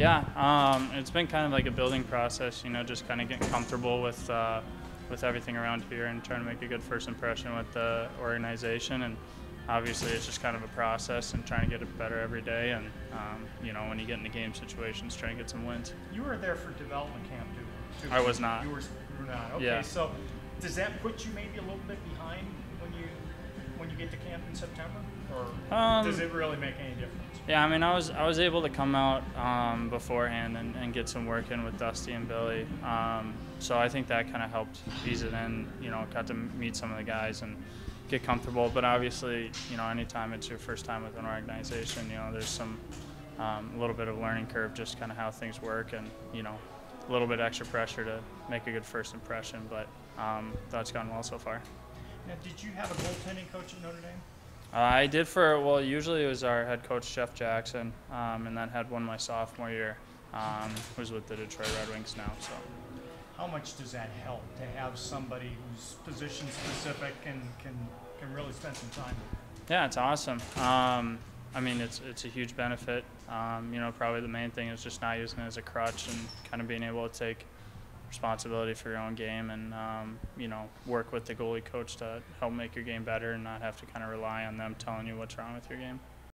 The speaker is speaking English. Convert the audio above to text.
Yeah, um, it's been kind of like a building process, you know, just kind of getting comfortable with uh, with everything around here and trying to make a good first impression with the organization. And obviously, it's just kind of a process and trying to get it better every day. And um, you know, when you get into game situations, trying to get some wins. You were there for development camp, too. too. I was not. You were, you were not. Okay, Yeah. so does that put you maybe a little bit behind when you when you get to camp in September, or Um, does it really make any difference? Yeah, I mean, I was I was able to come out um, beforehand and, and get some work in with Dusty and Billy. Um, so I think that kind of helped ease it in. You know, got to meet some of the guys and get comfortable. But obviously, you know, anytime it's your first time with an organization, you know, there's some um, a little bit of learning curve, just kind of how things work, and you know, a little bit extra pressure to make a good first impression. But um, that's gone well so far. Now, did you have a goaltending coach at Notre Dame? Uh, I did for well. Usually it was our head coach Jeff Jackson, um, and then had one my sophomore year. Um, who's with the Detroit Red Wings now. So How much does that help to have somebody who's position specific and can can really spend some time? yeah, it's awesome. Um, I mean, it's it's a huge benefit. Um, you know, probably the main thing is just not using it as a crutch and kind of being able to take responsibility for your own game and um, you know work with the goalie coach to help make your game better and not have to kind of rely on them telling you what's wrong with your game.